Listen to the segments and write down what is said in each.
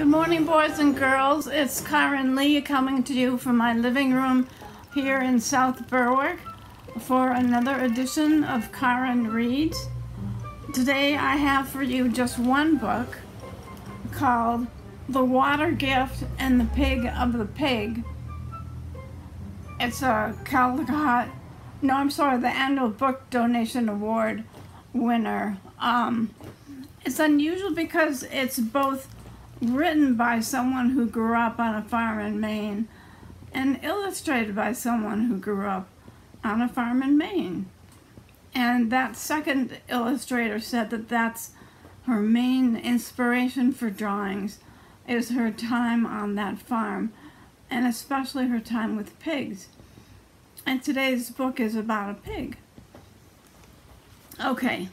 Good morning, boys and girls. It's Carin Lee coming to you from my living room here in South Berwick for another edition of Carin Reads. Today I have for you just one book called The Water Gift and the Pig of the Pig. It's a Caldecott, no, I'm sorry, the annual book donation award winner. Um, it's unusual because it's both written by someone who grew up on a farm in Maine and illustrated by someone who grew up on a farm in Maine. And that second illustrator said that that's her main inspiration for drawings is her time on that farm and especially her time with pigs. And today's book is about a pig. Okay,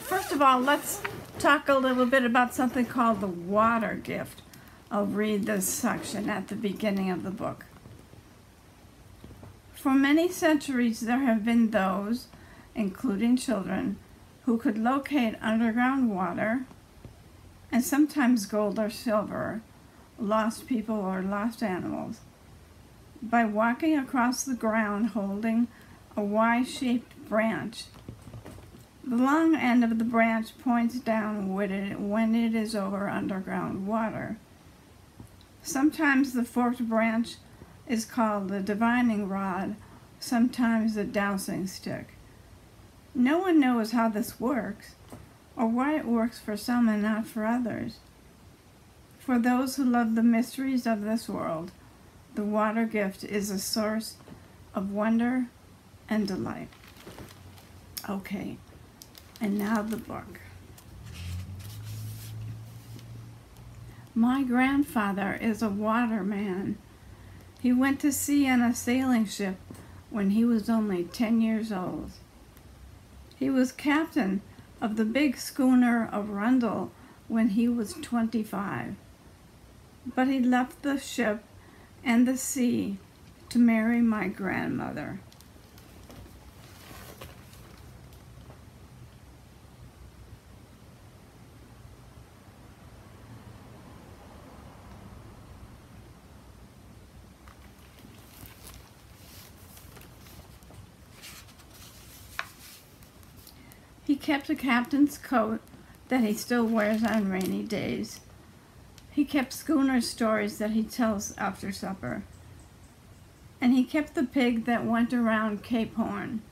first of all, let's talk a little bit about something called the water gift. I'll read this section at the beginning of the book. For many centuries, there have been those, including children, who could locate underground water, and sometimes gold or silver, lost people or lost animals, by walking across the ground holding a Y-shaped branch the long end of the branch points down when it is over underground water. Sometimes the forked branch is called the divining rod, sometimes the dowsing stick. No one knows how this works, or why it works for some and not for others. For those who love the mysteries of this world, the water gift is a source of wonder and delight. Okay. And now the book. My grandfather is a waterman. He went to sea on a sailing ship when he was only 10 years old. He was captain of the big schooner Arundel when he was 25. But he left the ship and the sea to marry my grandmother. He kept a captain's coat that he still wears on rainy days. He kept schooner stories that he tells after supper. And he kept the pig that went around Cape Horn.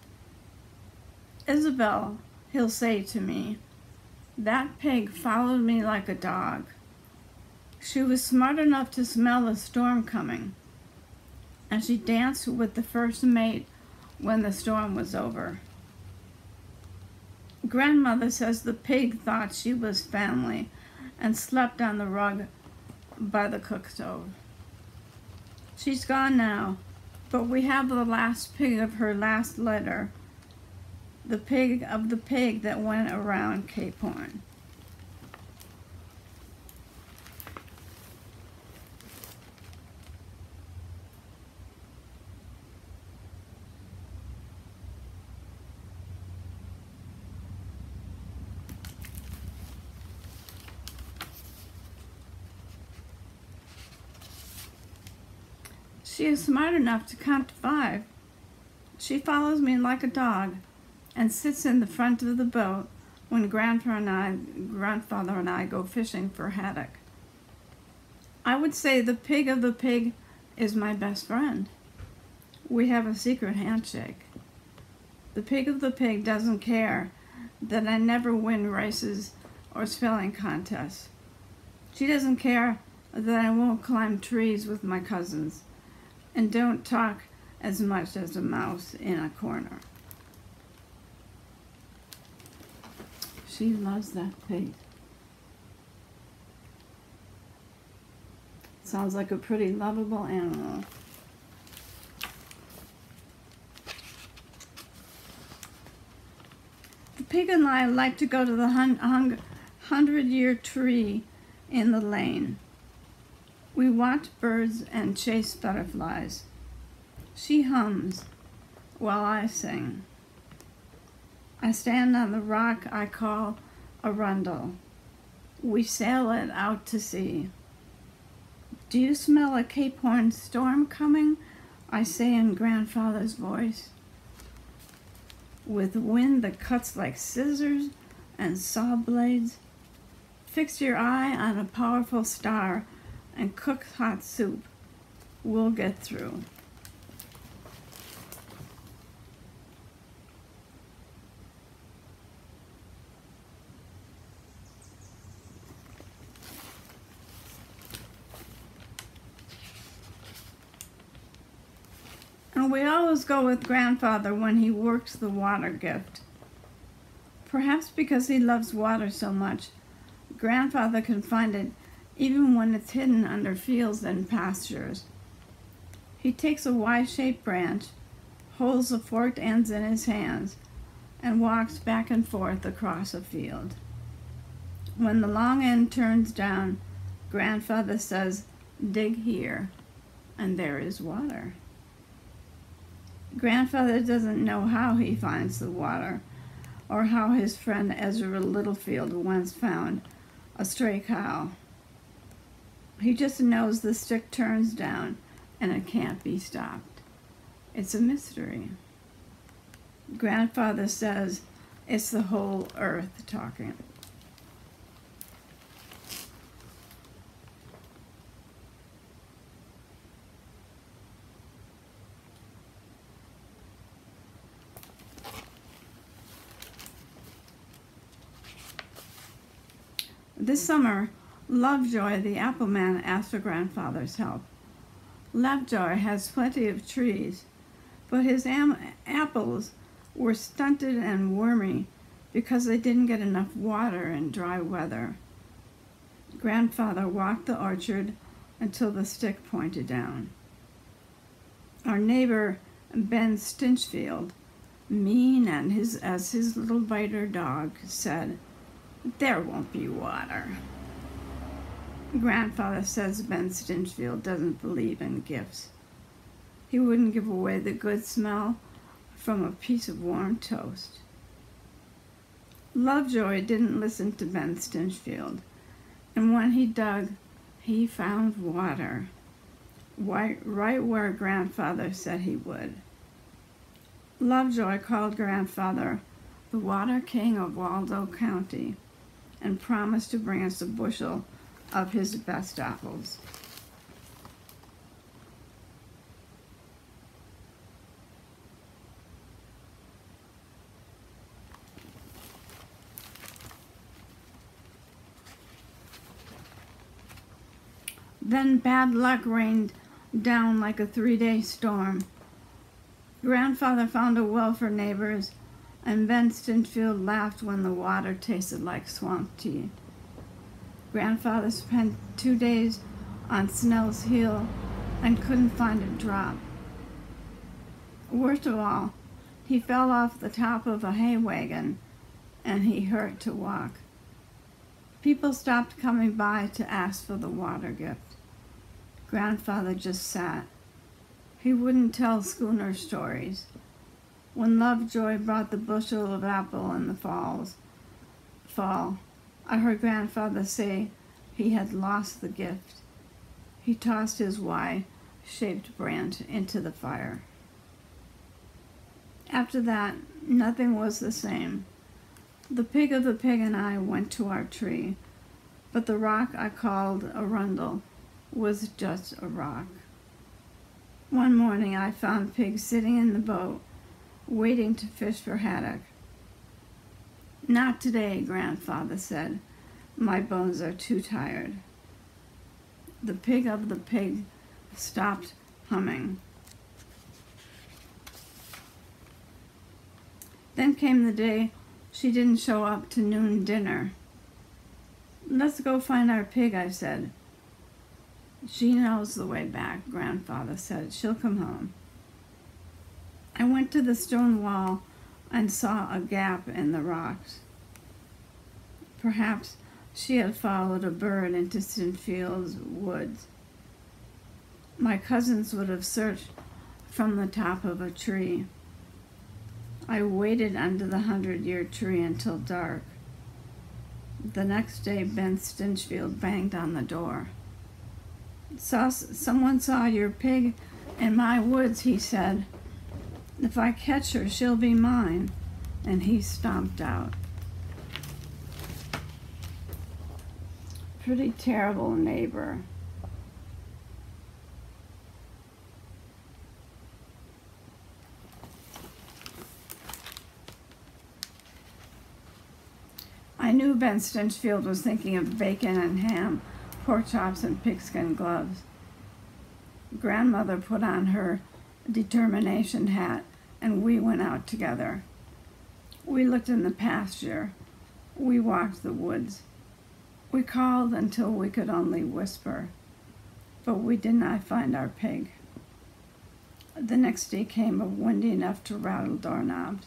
Isabel, he'll say to me, that pig followed me like a dog. She was smart enough to smell the storm coming, and she danced with the first mate when the storm was over. Grandmother says the pig thought she was family and slept on the rug by the cook stove. She's gone now, but we have the last pig of her last letter, the pig of the pig that went around Cape Horn. She is smart enough to count to five. She follows me like a dog and sits in the front of the boat when grandfather and I, grandfather and I go fishing for haddock. I would say the pig of the pig is my best friend. We have a secret handshake. The pig of the pig doesn't care that I never win races or spelling contests. She doesn't care that I won't climb trees with my cousins and don't talk as much as a mouse in a corner. She loves that pig. Sounds like a pretty lovable animal. The pig and I like to go to the hundred-year tree in the lane. We watch birds and chase butterflies. She hums while I sing. I stand on the rock I call Arundel. We sail it out to sea. Do you smell a Cape Horn storm coming? I say in grandfather's voice. With wind that cuts like scissors and saw blades, fix your eye on a powerful star and cook hot soup. We'll get through. And we always go with grandfather when he works the water gift. Perhaps because he loves water so much, grandfather can find it even when it's hidden under fields and pastures. He takes a Y-shaped branch, holds the forked ends in his hands, and walks back and forth across a field. When the long end turns down, grandfather says, dig here, and there is water. Grandfather doesn't know how he finds the water, or how his friend Ezra Littlefield once found a stray cow. He just knows the stick turns down and it can't be stopped. It's a mystery. Grandfather says it's the whole earth talking. This summer, Lovejoy, the apple man, asked for grandfather's help. Lovejoy has plenty of trees, but his apples were stunted and wormy because they didn't get enough water in dry weather. Grandfather walked the orchard until the stick pointed down. Our neighbor, Ben Stinchfield, mean and his, as his little biter dog, said, there won't be water. Grandfather says Ben Stinchfield doesn't believe in gifts. He wouldn't give away the good smell from a piece of warm toast. Lovejoy didn't listen to Ben Stinchfield, and when he dug, he found water, right, right where Grandfather said he would. Lovejoy called Grandfather the Water King of Waldo County and promised to bring us a bushel of his best apples. Then bad luck rained down like a three-day storm. Grandfather found a well for neighbors and Ben Stinchfield laughed when the water tasted like swamp tea. Grandfather spent two days on Snell's Hill and couldn't find a drop. Worst of all, he fell off the top of a hay wagon and he hurt to walk. People stopped coming by to ask for the water gift. Grandfather just sat. He wouldn't tell schooner stories when Lovejoy brought the bushel of apple in the falls, fall, I heard grandfather say he had lost the gift. He tossed his Y-shaped branch into the fire. After that, nothing was the same. The pig of the pig and I went to our tree, but the rock I called Arundel was just a rock. One morning I found Pig sitting in the boat waiting to fish for haddock. Not today, grandfather said. My bones are too tired. The pig of the pig stopped humming. Then came the day she didn't show up to noon dinner. Let's go find our pig, I said. She knows the way back, grandfather said. She'll come home. I went to the stone wall and saw a gap in the rocks. Perhaps she had followed a bird into Stinchfield's woods. My cousins would have searched from the top of a tree. I waited under the hundred-year tree until dark. The next day, Ben Stinchfield banged on the door. Saw, someone saw your pig in my woods, he said. If I catch her, she'll be mine. And he stomped out. Pretty terrible neighbor. I knew Ben Stinchfield was thinking of bacon and ham, pork chops, and pigskin gloves. Grandmother put on her determination hat and we went out together. We looked in the pasture. We walked the woods. We called until we could only whisper, but we did not find our pig. The next day came a windy enough to rattle doorknobs.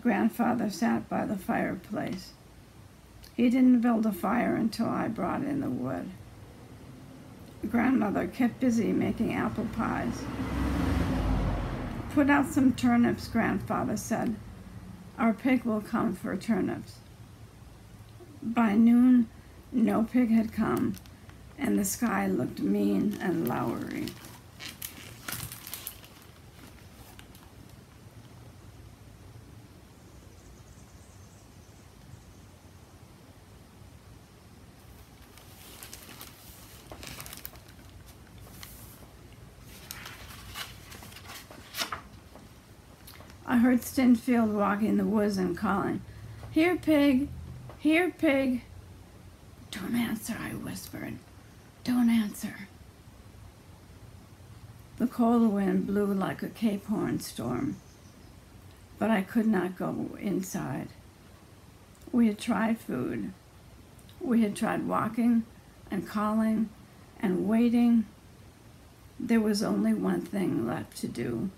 Grandfather sat by the fireplace. He didn't build a fire until I brought in the wood. Grandmother kept busy making apple pies. Put out some turnips, grandfather said. Our pig will come for turnips. By noon, no pig had come, and the sky looked mean and lowery. I heard Stinchfield walking in the woods and calling, Here, pig! Here, pig! Don't answer, I whispered. Don't answer. The cold wind blew like a Cape Horn storm, but I could not go inside. We had tried food. We had tried walking and calling and waiting. There was only one thing left to do.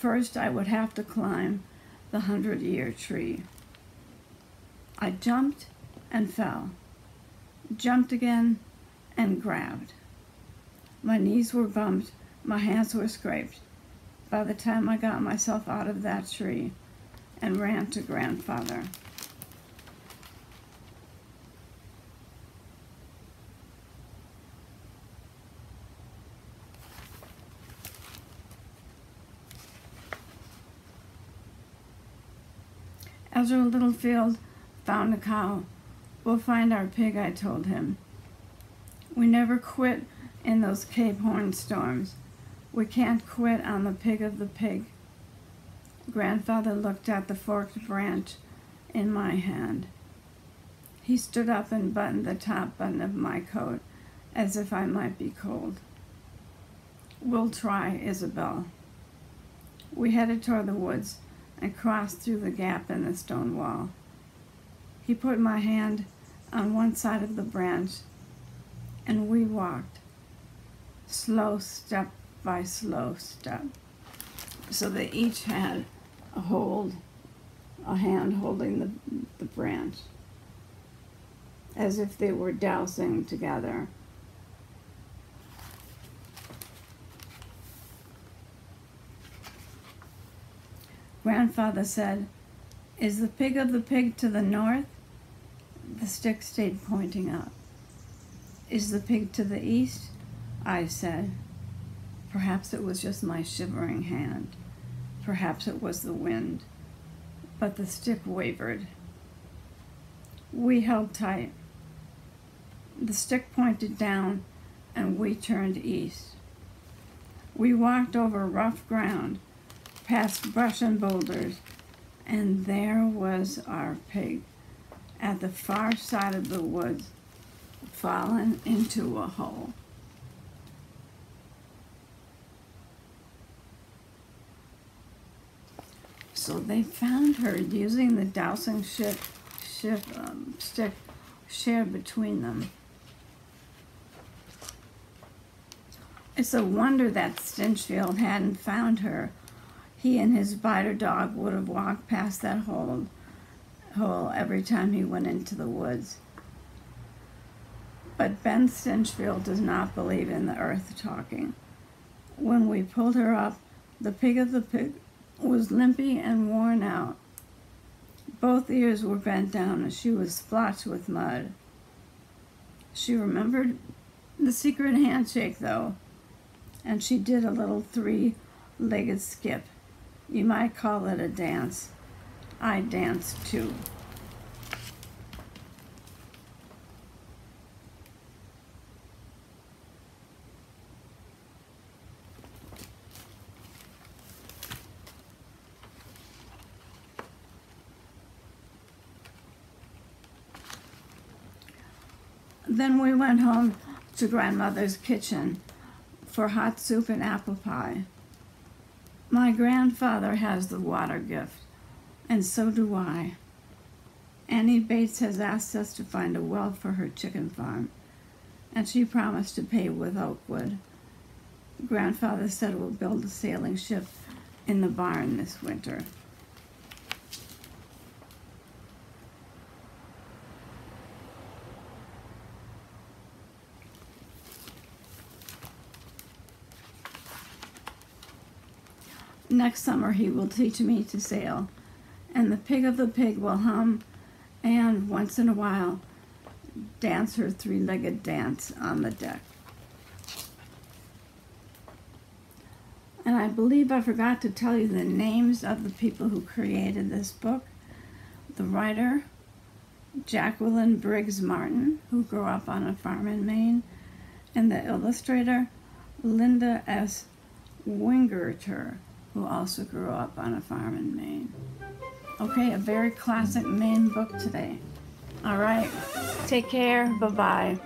First, I would have to climb the hundred year tree. I jumped and fell, jumped again and grabbed. My knees were bumped, my hands were scraped. By the time I got myself out of that tree and ran to grandfather. Ezra Littlefield found a cow. We'll find our pig, I told him. We never quit in those Cape Horn storms. We can't quit on the pig of the pig. Grandfather looked at the forked branch in my hand. He stood up and buttoned the top button of my coat as if I might be cold. We'll try, Isabel. We headed toward the woods and crossed through the gap in the stone wall. He put my hand on one side of the branch, and we walked, slow step by slow step. So they each had a hold, a hand holding the, the branch, as if they were dowsing together. Grandfather said, Is the pig of the pig to the north? The stick stayed pointing up. Is the pig to the east? I said. Perhaps it was just my shivering hand. Perhaps it was the wind. But the stick wavered. We held tight. The stick pointed down, and we turned east. We walked over rough ground past brush and boulders, and there was our pig at the far side of the woods, fallen into a hole. So they found her using the dowsing ship, ship um, stick shared between them. It's a wonder that Stinchfield hadn't found her he and his biter dog would have walked past that hole, hole every time he went into the woods. But Ben Stinchfield does not believe in the earth talking. When we pulled her up, the pig of the pig was limpy and worn out. Both ears were bent down and she was splotched with mud. She remembered the secret handshake, though, and she did a little three legged skip. You might call it a dance. I danced too. Then we went home to grandmother's kitchen for hot soup and apple pie. My grandfather has the water gift, and so do I. Annie Bates has asked us to find a well for her chicken farm, and she promised to pay with Oakwood. Grandfather said we'll build a sailing ship in the barn this winter. Next summer he will teach me to sail, and the pig of the pig will hum and once in a while dance her three legged dance on the deck. And I believe I forgot to tell you the names of the people who created this book. The writer, Jacqueline Briggs Martin, who grew up on a farm in Maine, and the illustrator, Linda S. Wingerter, who also grew up on a farm in Maine. Okay, a very classic Maine book today. All right, take care. Bye bye.